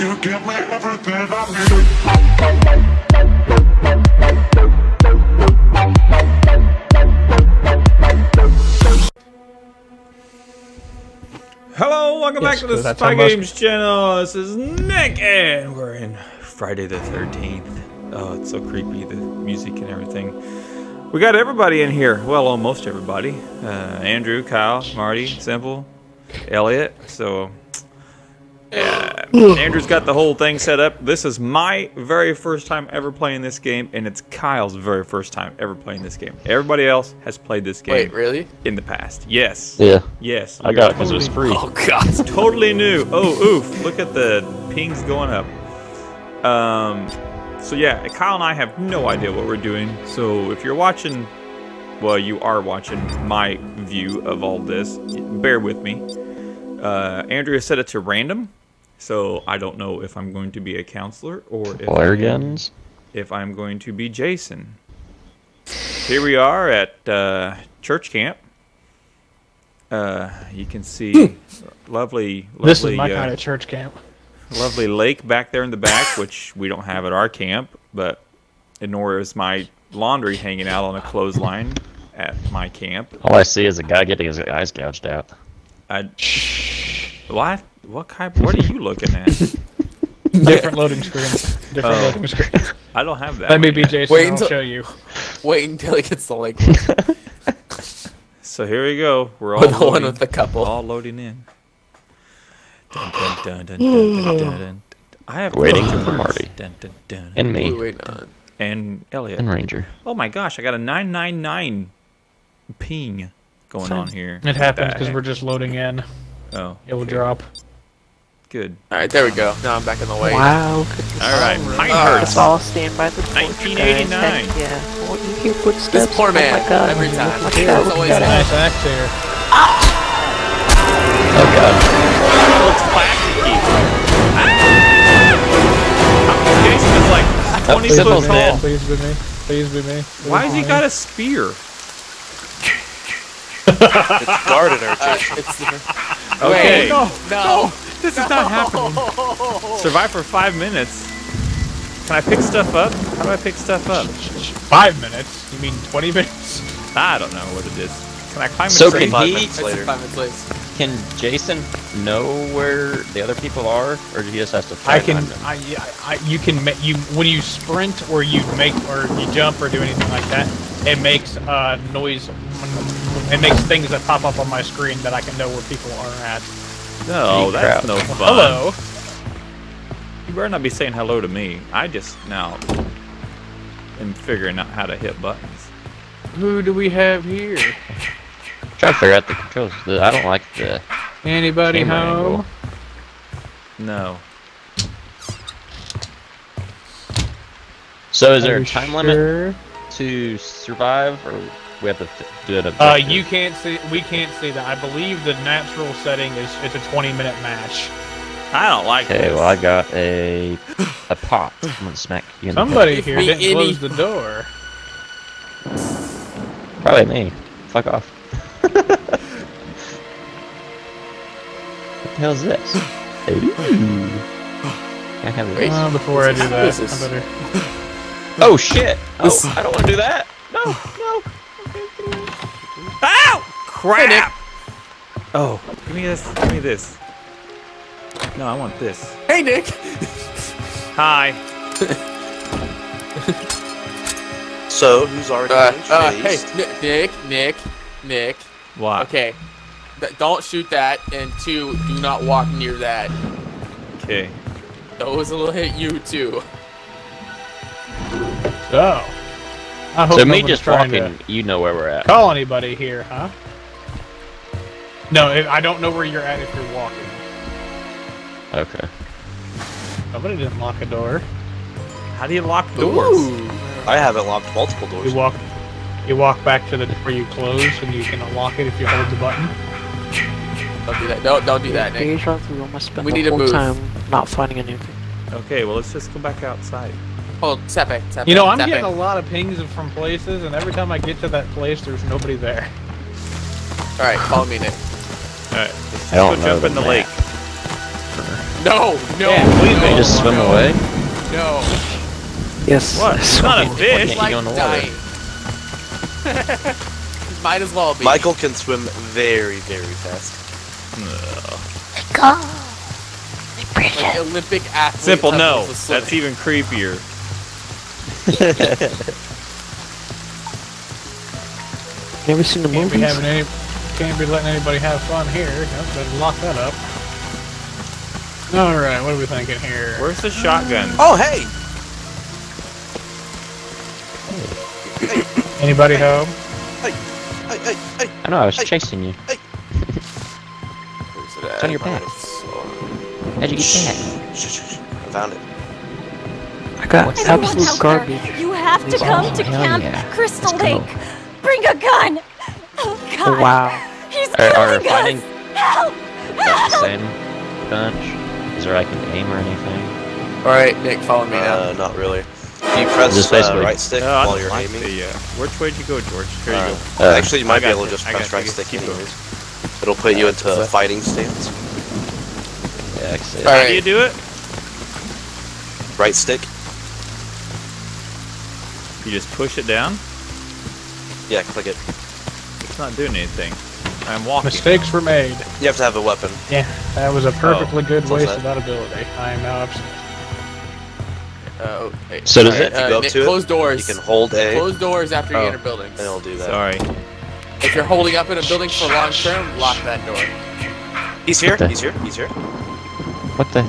You give me everything I need. Hello, welcome back to the that's SPI how most- Games channel. This is Nick, and we're in Friday the 13th. Oh, it's so creepy, the music and everything. We got everybody in here. Well, almost everybody. Uh, Andrew, Kyle, Marty, Simple, Elliot. So, yeah, Andrew's got the whole thing set up. This is my very first time ever playing this game, and it's Kyle's very first time ever playing this game. Everybody else has played this game Wait, really? in the past. Yes. Yeah, Yes. I got it because it was free. Oh god. It's totally new. Oh, oof! Look at the pings going up. Um, so yeah, Kyle and I have no idea what we're doing. So if you're watching, well, you are watching my view of all this. Bear with me. Uh, Andrea set it to random, so I don't know if I'm going to be a counselor or if Flare I am- guns. if I'm going to be Jason. Here we are at uh, church camp. Uh, you can see lovely, lovely, This is my uh, kind of church camp. lovely lake back there in the back, which we don't have at our camp, but nor is my laundry hanging out on a clothesline at my camp. All I see is a guy getting his eyes gouged out. I, what? What kind? What are you looking at? Different loading screen. Different Oh. loading screen. I don't have that. Let me be yet. Jason. Wait I'll until- show you. Wait until he gets the link. So here we go. We're all With the one loading. with the couple. all loading in. Dun, dun, dun, dun, dun, dun, dun, dun. I have Waiting customers. for Marty. Dun, dun, dun. And Wait, me. wait, on. and Elliot. And Ranger. Oh my gosh, I got a 999 ping going on here. It happens because we're just loading in. Heck? Oh, It will okay. drop. Good. Alright, there we go. Now I'm back in the way. Wow. All right, Alright. Pinehurst. Let's all stand by the torch, 1989. guys. Heck Yeah. Well, you hear footsteps. This poor man, Oh my God. every time. Look It's at that. Always at Got a that. nice axe here. Oh god. It looks plasticky. Ah! Jason is like 20 Please foot be tall. me. Please be me. Please be me. Why has he got a spear? It's gardener, Jason. It's the... Okay. Wait, no, no. This is not happening. Survive for five minutes. Can I pick stuff up? How do I pick stuff up? Five minutes? You mean 20 minutes? I don't know what it is. Can I climb a So tree? can Five he- minutes It's five minutes late. Can Jason know where the other people are, or he just has to I can, find them? I, I, I- you can, ma- you when you sprint or you make or you jump or do anything like that, it makes uh, noise. It makes things that pop up on my screen that I can know where people are at. No, Gee, that's crap. no fun. Hello. You better not be saying hello to me. I just now am figuring out how to hit buttons. Who do we have here? Try to figure out the controls. The- I don't like the. Anybody Camera home? angle. No. So is there a you time limit to survive, or we have to do it? Uh, you can't see. We can't see that. I believe the natural setting is it's a 20 minute match. I don't like Okay, this. well I got a a pot. I'm gonna smack you in the Somebody Give here didn't close the door. Probably me. Fuck off. Hell's this? Ooh. Can I have Wait. this? Uh, before I do What that, is this? I better. Oh shit! Oh, I don't want to do that. No, no. Ow! Crap! Oh, give me this. Give me this. No, I want this. Hey, Nick. Hi. So, who's already Uh, been uh, hey. Nick, Nick, Nick, Nick. What? Okay. Th- don't shoot that, and two, do not walk near that. Okay. Those will hit you too. So. I hope So me just walking, to you know where we're at. call anybody here, huh? No, I I don't know where you're at if you're walking. Okay. Nobody didn't lock a door. How do you lock doors? Ooh. I haven't locked multiple doors. You walk, you walk back to the door you close, and you can unlock it if you hold the button. Don't do that. Don't, don't do that, Nick. Days run through, almost spend We the need to whole move. time not finding anything. Okay, well let's just go back outside. Hold, step back, step You know, back, I'm step getting back. a lot of pings from places, and every time I get to that place, there's nobody there. All right, follow me, Nick. All right. Let's I don't go know jump the in the map. lake. No, no, Yeah, please no, You just swim no, away? No. Yes. What? It's not a swimming. fish. Can't Like go in the water. dying. Might as well be. Michael can swim very, very fast. Like Olympic athlete. Simple no. levels of swimming. That's even creepier. Never seen the Can't be having any. Can't be letting anybody have fun here. Nope, better lock that up. All right, what are we thinking here? Where's the shotgun? Oh, hey! Anybody home? Hey, hey, hey! hey. I know, I was Hey. chasing you. Where's it at? It's on your back. How'd you get that? Shh, shh, shh. I found it. I got What's absolute out garbage. there, you have to come don't. to Camp yeah. Crystal Let's go. Lake. Bring a gun. Oh God. Wow. He's Are, are killing fighting us. Help! the Help! same bunch? Is there like an aim or anything? Alright, Nick, follow me now. Uh, not really. You press Just uh, right stick Oh, while you're like aiming? the, uh, which way'd you go, George? Here you Uh, go. Uh, Actually, you might be able to just press right stick Keep going. anyways. It'll put you into a fighting stance. Yeah, I can see it. How Alright. do you do it? Right stick? You just push it down? Yeah, click it. It's not doing anything. I'm walking. Mistakes were made. You have to have a weapon. Yeah, that was a perfectly good waste that? of that ability. I am now upset. Uh, okay. So does Alright, it- If you uh, go up Nick, to it, close doors. You can hold A, Close doors after Oh. you enter buildings. it'll do that. Sorry. If you're holding up in a building for long term, lock that door. He's here, the- he's here, he's here. What the?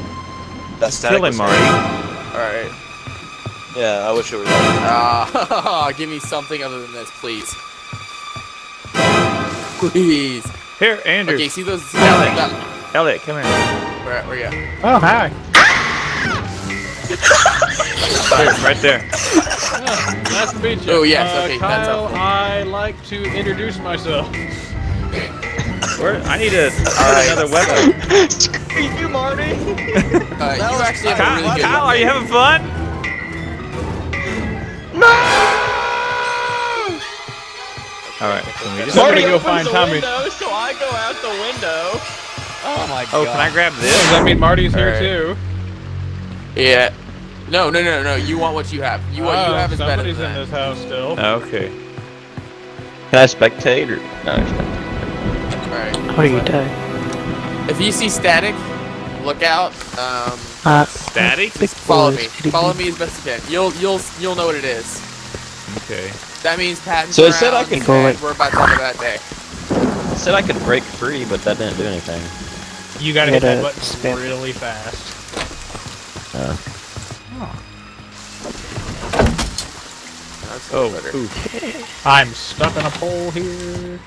That's static Kill him, was Marty. Alright. Yeah, I wish it was that. Ah, give me something other than this, please. Please. Here, Andrew. Okay, see those? See that, that, Elliot, come here. where, where you at? Oh, hi. Here, right there. Nice to meet you. Oh, yes, Uh, okay, Kyle, helpful. I like to introduce myself. Where? I need to put Alright. another weapon. Uh, you actually have a Kyle, really good Kyle, are you having fun? No! Alright, can we just... Somebody go find Tommy. so I go out the window. Oh my Oh, can I grab this? Does this? that mean Marty's here Alright. too? Yeah. No, no, no, no. You want what you have. You what you Oh, have is better somebody's than in that. this house still. Okay. Can I spectate or no? I spectate. Alright. Oh, you died. If you see static, look out. Um, Uh, Static? big follow me. Follow me as best you can. You'll you'll you'll know what it is. Okay. That means patents So it said I around, can go and like- We're about to have that day. It said I could break free, but that didn't do anything. You gotta You hit that button really fast. Uh, That's Oh, better. ooh. I'm stuck in a pole here.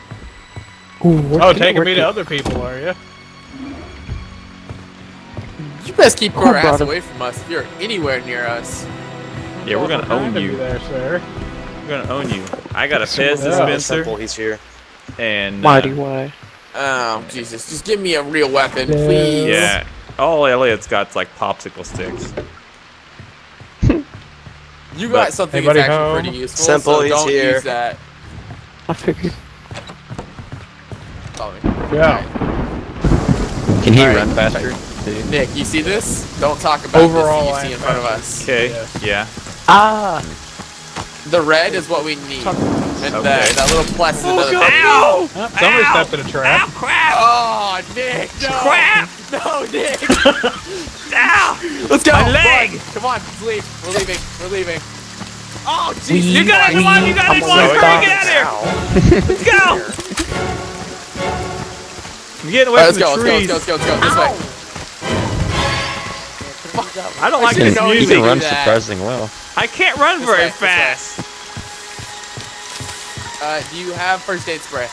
Ooh, Oh, taking me to other people, are you? You best keep Who your brought ass away from us if you're anywhere near us. Yeah, we're gonna own you. there, sir. We're gonna own you. I got a Pez dispenser Simple, he's here. and... uh, Mighty why? Oh Jesus! Just give me a real weapon, please. Yeah. All Elliot's got's like popsicle sticks. You But- got something Anybody that's actually home? pretty useful. Simple, so he's don't here. use that. I figured. Follow me. Yeah. can he Alright. run faster? Nick, you see this? Don't talk about Overall, this I that you see in front of us. Okay. Yes. Yeah. Ah! The red is what we need. And Okay. that, that little plus is another thing. Ow! Oh, somebody stepped in a trap. Ow, crap! Oh, Nick! No! Crap! No, Nick! Ow! Let's go! My Run. leg! Come on, let's leave. We're leaving. We're leaving. Oh, Jesus! You got it! Come on! You got it! I'm Come on! Hurry, get out of here! Let's go! I'm getting away Alright, let's from go, the let's go, let's go, let's go, let's go. This way. I don't like this should've You you can run surprisingly well. I can't run This very way, fast. Uh, do you have first aid spray?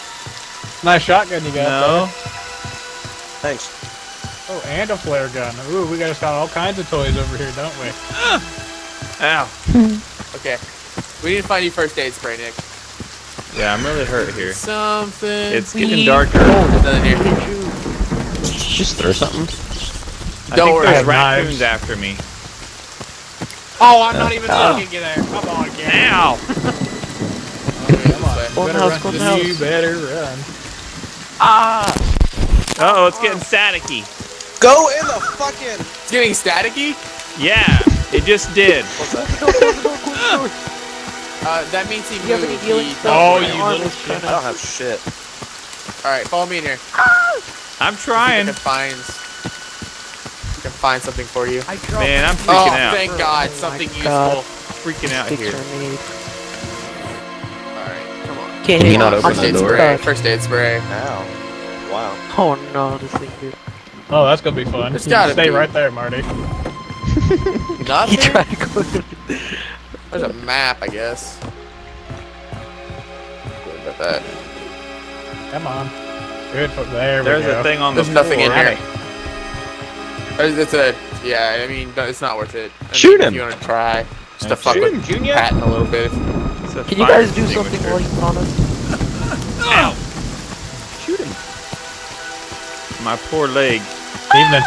Nice shotgun you got No. Thanks. There. Oh, and a flare gun. Ooh, we got got all kinds of toys over here, don't we? Ow. Okay. We need to find you first aid spray, Nick. Yeah, I'm really hurt here. Something. It's getting darker. There's nothing here. Just throw something. I Don't think worry. there's have knives. raccoons after me. Oh, I'm not even Oh. looking at there. Come on, again. Ow! Come on. This Better house, run. house. You better run. Uh oh, it's getting staticky. Go in the fucking. It's getting staticky. Yeah, it just did. What's that? Uh, that means he You have any moved. healing He- Oh, you arm little is trying shit. I don't have shit. All right, follow me in here. I'm I trying. can find. I can find something for you. I dropped Man, I'm Oh, freaking out. thank God, Oh something God. useful. Freaking out sticks here. are made. All right, come on. Can't Can you hit not open First the aid door? spray. First aid spray. Ow. Wow. Oh no, this thing is. Oh, that's gonna be fun. There's gotta Stay be. right there, Marty. He Nothing. tried to go. There's a map, I guess. Good about that. Come on. Good for there. There's we go. a thing on There's the nothing in here. Oh, it's a yeah. I mean, it's not worth it. I Shoot mean, him. If you want to try, just to fuck with him, Junior. Patton a little bit. A Can you guys do something extinguisher. while you on us? Ow! Shoot him. My poor leg. Evening.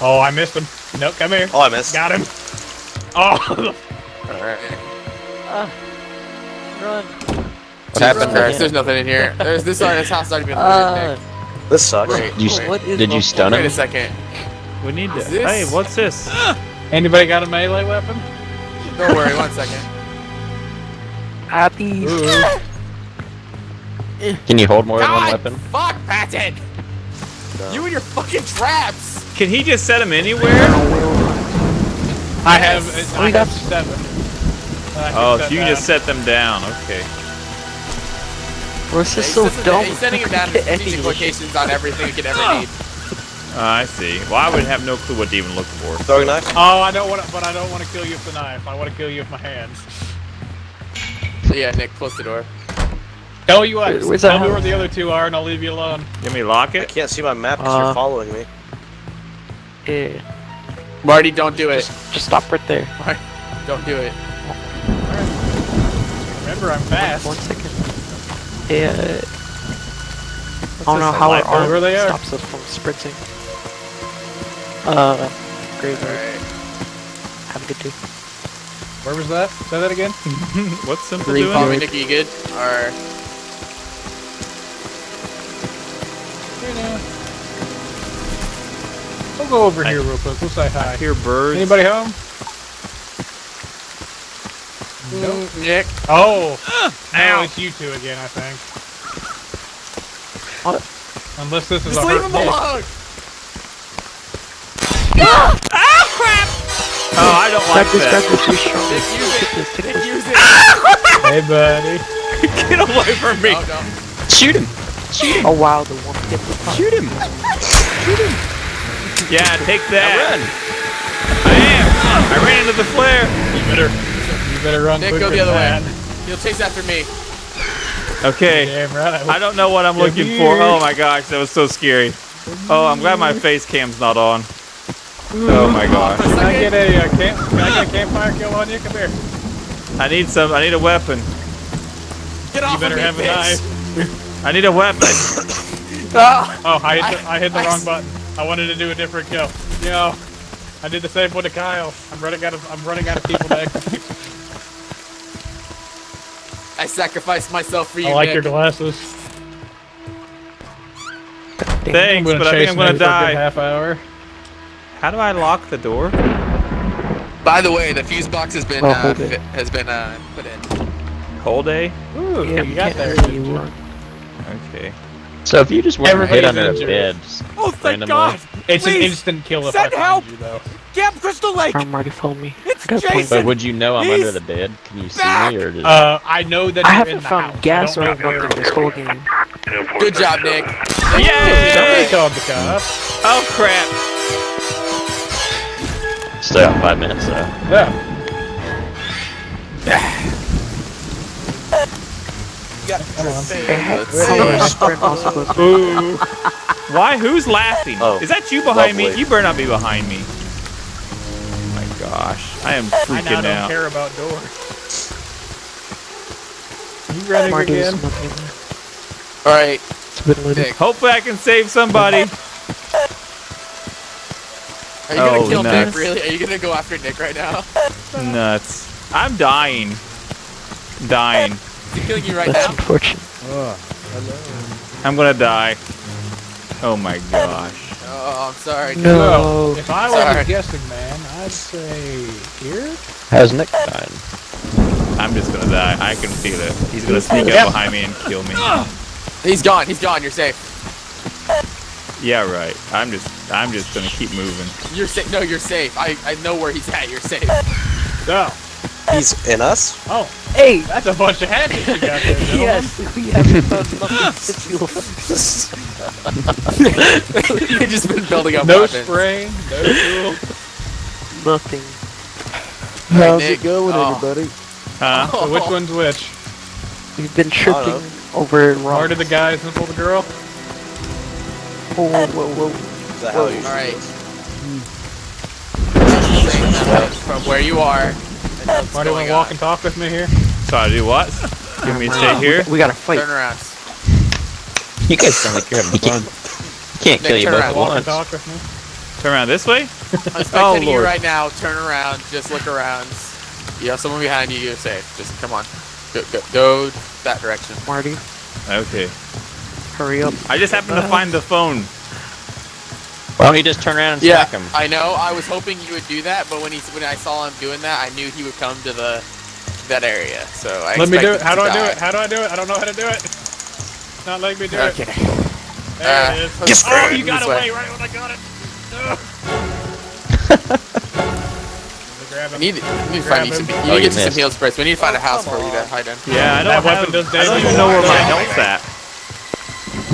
Oh, I missed him. Nope, come here. Oh, I missed. Got him. Oh, All right. Ah, run. What happened? Christ, there's nothing in here. There's this. This house has already been Uh, looted. This sucks. Wait, Did you, wait. what is did you wrong- stun Wait a second. We need to. This- Hey, what's this? anybody got a melee weapon? Don't worry. One second. These. Can you hold more than one God, weapon? fuck, Patton. You and your fucking traps. Can he just set him anywhere? I have. Oh, I you got- have seven. Uh, I can Oh, so you can just set them down. Okay. Bro, this is He's so just- dumb. He's sending him down to couldn't get any strategic of this shit. locations on everything you could ever need. Oh, I see. Well, I would have no clue what to even look for. Throwing knife. Oh, I don't want to, but I don't want to kill you with the knife. I want to kill you with my hands. So yeah, Nick, close the door. Tell you what, Where- where's tell me where the other two are, and I'll leave you alone. Give me lock it? I it. can't see my map because Uh, you're following me. Yeah. Marty, don't do it. Just stop right there. Don't do it. Remember, I'm fast. One second. Yeah. I don't know this, a how our light bulb? arm Where they are? stops us from sprinting. Uh, graveyard. Alright. Have a good day. Where was that? Say that again. What's simple Three doing? Follow me, Good. Nick. Are you We'll go over here real quick. We'll say I hi. hear birds. Anybody home? Mm, Nick? Oh, Ow. no, it's you two again, I think. What? Unless this is Just a leave hurt him dick. alone. Oh, I don't like Grab this, grab that. this, you're strong. Nick, use it. Nick, use it. Hey, buddy. Get away from me. No, no. Shoot him! Oh wow, the one hit the top. Shoot him! Shoot him! Yeah, take I that. run! I am. I ran into the flare. You better, you better run Nick, go the other than way. He'll chase after me. Okay. Damn right. I don't know what I'm Come looking for. Oh my gosh, that was so scary. Oh, I'm glad my face cam's not on. Oh my gosh. Can I get a uh, camp? Can I get a campfire kill on you? Come here. I need some. I need a weapon. Get off You better of me, have a knife. I need a weapon. Ah, Oh, I hit the, I, hit the I- wrong button. I wanted to do a different kill. Yo, I did the same one to Kyle. I'm running out of I'm running out of people to execute. I sacrificed myself for you, I like Nick. your glasses. Damn. Thanks, but I think I'm gonna Nick for a good die. half hour. How do I lock the door? By the way, the fuse box has been Oh, uh, hold it. fi- has been uh, put in. Whole day? Ooh, Yeah, you got can't there. Okay. So if you just went and hid Everybody's under a injured. bed, Oh, thank randomly, God! It's Please, an instant kill if send I find help! you, though. Camp Crystal Lake! Alright, Marty, follow me. It's I got a point. Jason! But would you know I'm He's under the bed? Can you see back! me or just... Uh, I know that I you're haven't in found house. gas I or don't know nothing where. this whole game. Good job, Nick. Somebody Yay! the cops. Oh crap! Stay out five minutes, though. Yeah. Hey, how Let's how see. much sprint also goes Ooh. Why? Who's laughing? Oh, Is that you behind me? You better not be behind me. Oh my gosh, I am freaking out. I now freaking don't care about doors. You ready Marty, again? there's nothing in there. All right, It's been looted. Nick. Hopefully, I can save somebody. Are you gonna Oh, kill nuts. Nick? Really? Are you gonna go after Nick right now? Nuts. I'm dying. Dying. Is he killing you right That's now? unfortunate. Oh, I'm gonna die. Oh my gosh. Oh, I'm sorry. No. If I Sorry. was guessing, man, I'd say here. How's Nick dying? I'm just gonna die. I can feel it. He's gonna sneak up behind me and kill me. Ah! He's gone. He's gone. You're safe. Yeah, right. I'm just, I'm just gonna keep moving. You're safe. No, you're safe. I, I know where he's at. You're safe. So, He's in us? oh, Hey! that's a bunch of hatchets you got there. Yes, we haven't found nothing you left. You've just been building up No weapons. spraying, no tool. Nothing. Alright, How's Nick. it going, Oh. everybody? Huh? So which one's which? We've been tripping over rocks. Part of the guy, simple the girl? Whoa, whoa, whoa. Is that how you All right. Hmm. From where you are. And what's Why do you want to walk on. and talk with me here? So I do what? You want me to stay here? We gotta fight. Turn around. You guys sound like you're having fun. Can't kill you turn both around. at Walk and once. talk with me? Turn around this way? I'm Oh, spectating you Lord. right now. Turn around. Just look around. You have someone behind you. You're safe. Just come on. Go, go, go that direction. Marty, Okay. hurry up. I just happened to find the phone. Why don't you just turn around and Yeah, smack him? I know. I was hoping you would do that, but when he when I saw him doing that, I knew he would come to the that area. So I Let me do it. How to do I do it? How do I do it? I don't know how to do it. Not letting me do Okay. it. There Uh, it is. let's- Oh, you got this way. away right when I got it. Ugh. Grab I him. need, I need to Grab find you some. You Oh, need to you get some missed. first. We need to find a house for you to hide in. Yeah, I don't That have, weapon does I don't even know where my Yeah. health's at.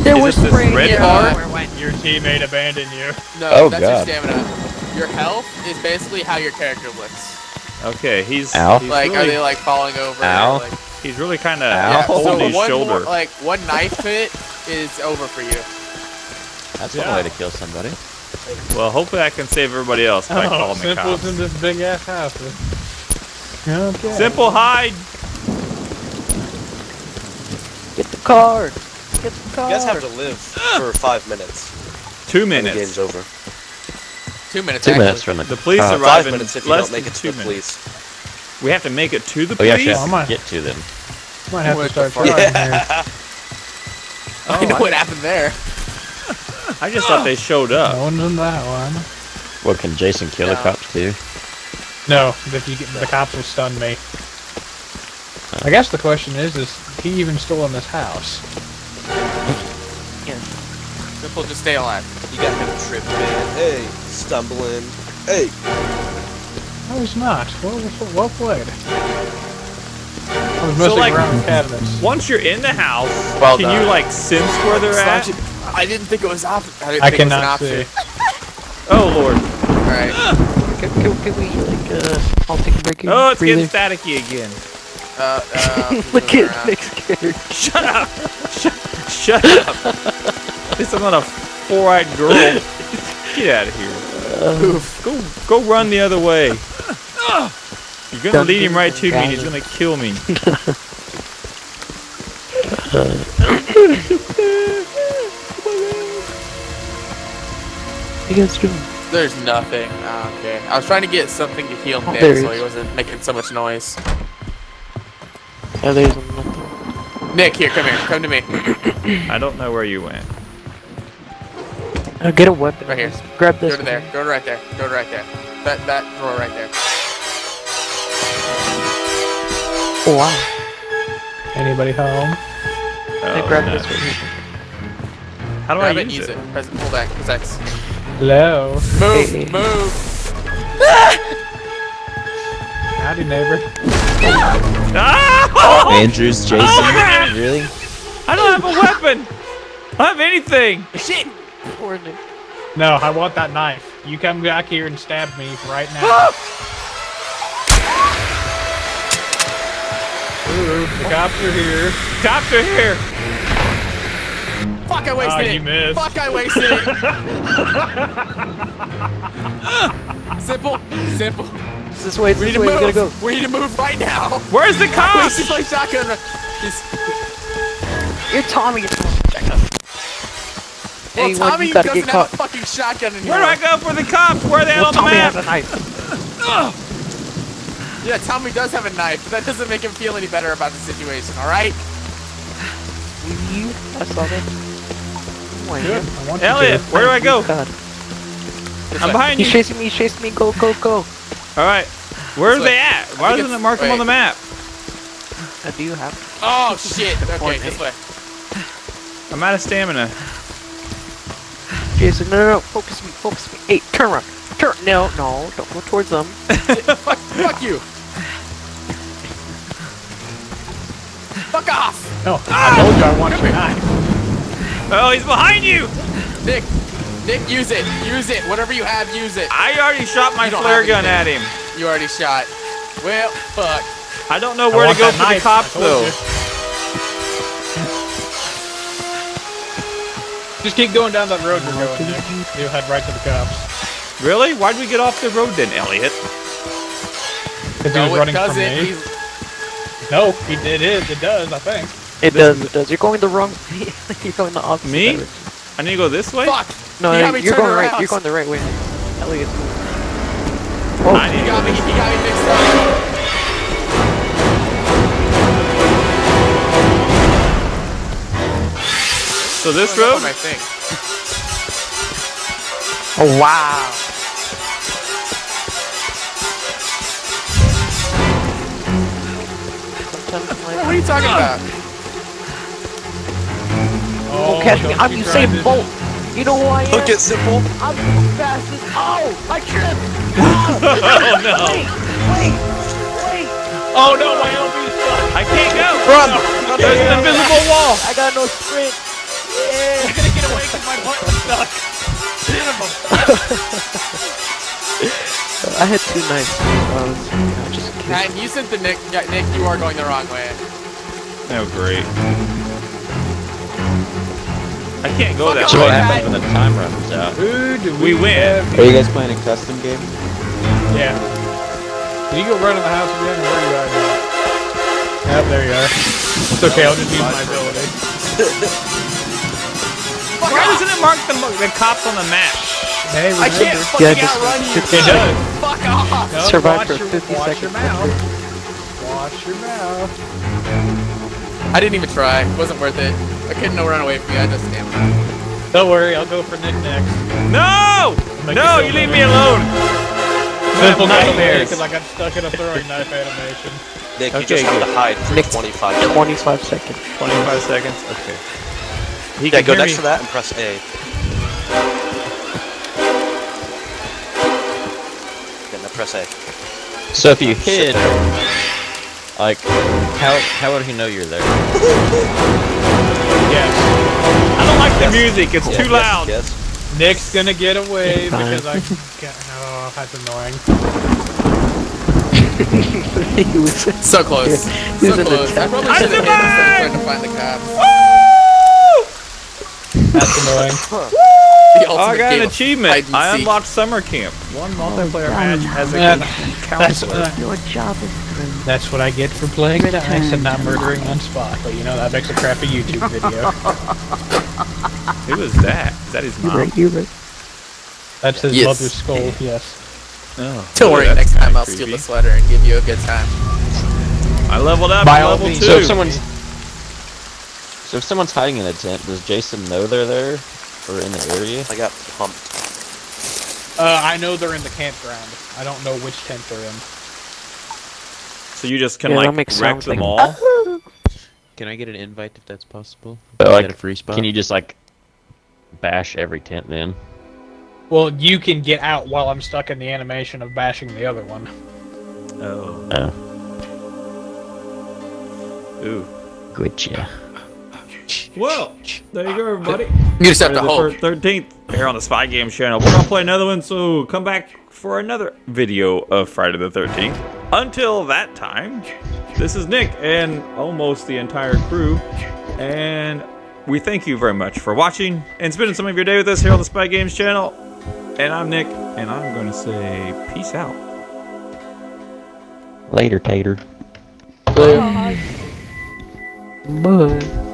There Is was it this spraying red in part? Where went Your teammate abandoned you. No, Oh, that's God. your stamina. Your health is basically how your character looks. Okay, he's Ow. he's Like, are they like falling over? Ow. Like, he's really kind of Ow. yeah, holding so his one shoulder. more, like one knife hit is over for you. That's Yeah. one way to kill somebody. well, hopefully I can save everybody else by Oh, calling the Simple's cops. in this big ass house. Okay. Simple hide. Get the card. Get the You guys have to live for five minutes. Two And the minutes. game's over. Two minutes. Two actually. minutes from the. The police uh, arrive Five in minutes if you less don't make it to the minutes. police. We have to make it to the Oh yeah, police. shit. Oh, my- Get to them. Might have What to start the fuck? trying here. I know what happened there. I just thought they showed up. No one's in that one. What can Jason kill the Yeah. cops too? No, if you get, the cops will stun me. I guess the question is, is he even still in this house? Simple, just stay alive. You got him tripping. Hey, stumbling. Hey, No, he's not. Well, well, well played. I was So, messing like- around with cabinets. Once you're in the house, Well can done. you like sense where they're at? Slouch it. I didn't think it was op- I didn't I think it was an cannot option. see. Oh lord. Alright. Can, can, can we, like, uh, I'll take a break here? Oh, it's breather? getting staticky again. Uh, uh, Look moving at around. Nick's character. Shut up. Shut, shut up. At least I'm not a four-eyed girl. Get out of here. Go, go run the other way. You're gonna Dun, lead him right to me. He's gonna kill me. You guys doing? There's nothing. Ah, okay. I was trying to get something to heal Oh, Nick there so he wasn't making so much noise. Oh, there's nothing. Nick, here, come here. Come to me. I don't know where you went. Uh, get a weapon. Right here. Grab this. Go to there. Go to right there. Go to right there. That that drawer right there. Oh, wow. Anybody home? I Oh, grab no. this right here. How do Grab I it use use it? it. Press hold X. Press X. Hello. Move. Hey. Move. Howdy, neighbor. Ah! Andrews, Jason. man! really? I don't have a weapon. I don't have anything. Shit. Poor Nick. No, I want that knife. You come back here and stab me right now. Ooh, the cops are here. Cops are here. Fuck! I wasted Ah, it. missed. Fuck! I wasted it. Simple. Simple. It's this way, it's We need this to way, we gotta go. move. We need to move right now. Where's the cops? wasted my shotgun. He's, You're Tommy. Well, Hey, Tommy you gotta doesn't get have caught. a fucking shotgun in here. Where do I go for the cops? Where are they Well, on the Tommy map? has a knife. Yeah, Tommy does have a knife, but that doesn't make him feel any better about the situation. All right. You, I saw that. Oh my Good. I want you Elliot, to. where do I go? God. I'm way. behind He's you. chasing me, he's chasing me, go, go, go. All right. Where are This they at? Why doesn't it it's- mark them on the map? Uh, do you have? Oh shit! Okay, this way. I'm out of stamina. Jason, no, no, no, focus me, focus me. Hey, turn around. Turn, no, no, don't go towards them. fuck, fuck you! Fuck off! No, ah! I told you I want your knife. Oh, he's behind you. Nick, Nick, use it, use it. Whatever you have, use it. I already shot my flare gun at him. You already shot. Well, fuck. I don't know where to go that for the cops I though. you. Just keep going down that road you're going, Nick. You'll head right to the cops. Really? Why'd we get off the road then, Elliot? Because he No, was running from me. He's, No, he, it is. It does, I think. It does, it does. You're going the wrong way. you're going the opposite Me? direction. I need to go this way. fuck. No, you no you're turned going right. around. You're going the right way. Elliot. I need He got me. this He got me mixed up. So this road? on my thing. Oh wow. What are you talking about? oh, catch me! I'm you try Usain Bolt. You know who I am? Look at simple. I'm the fastest. Oh, I tripped. Oh, oh no! Wait, wait, wait. Oh no, my LB's stuck. I can't go. Run! There's an invisible wall. I got no sprint. Yeah. I'm gonna get away because my button's stuck. I had two knives. so um, I you just in case. You sent the Nick. Yeah, Nick, you are going the wrong way. Oh great. I can't go that So what happens when the time runs out? Who do We win. Are you guys playing a custom game? Yeah. Can you go run in the house again? Where are you at now? Yep, there you are. It's okay, I'll just use my ability. Why doesn't it mark the, the cops on the map? Hey, I can't remember. fucking Yeah, just- outrun you. It does. Fuck off. No, Survive for your, 50 watch seconds. your mouth. Watch your mouth. I didn't even try. It wasn't worth it. I couldn't no run away from you. I just stamina. Don't worry, I'll go for Nick next. No! No, you go leave me alone. Simple nightmares. because I got stuck in a throwing knife animation. Nick, you Okay, just have to hide for Nick, 25 minutes. 25 seconds. 25 seconds. Okay. He Yeah, can go hear next me. to that and press A. Yeah, now press A. So if you hit, like, how how would he know you're there? Yes. I don't like the music. It's Yeah, too loud. Yes. Nick's gonna get away because I. Got, oh, that's annoying. he was So close. He was so in the close. I probably I should have hit survived! instead of trying to find the cops. That's annoying. The Oh, I got an achievement. hide I unlocked summer camp. One multiplayer match as a Yeah, counselor. uh, Your job is friend. that's what I get for playing dice and not murdering on spot. But you know that makes a crappy YouTube video. Who is that? Is that his You mom? right, you right. That's his Yes. mother's skull. Yes. Oh, Don't worry, next time I'll steal the sweater and give you a good time. I leveled up By to all level means. two. So if someone's so if someone's hiding in a tent, does Jason know they're there or in the area? I got pumped. Uh, I know they're in the campground. I don't know which tent they're in. so you just can Yeah, like makes wreck sounds them like- all. Can I get an invite if that's possible? But, Get like, a free spot. Can you just like bash every tent then? Well, you can get out while I'm stuck in the animation of bashing the other one. Oh. Oh, Ooh. good yeah. Well, there you go, everybody. You just have to Friday hope. the thirteenth here on the SPI Games channel. We're gonna play another one, so come back for another video of Friday the Thirteenth. Until that time, this is Nick and almost the entire crew, and we thank you very much for watching and spending some of your day with us here on the SPI Games channel. And I'm Nick, and I'm gonna say peace out. Later, Tater. Bye. You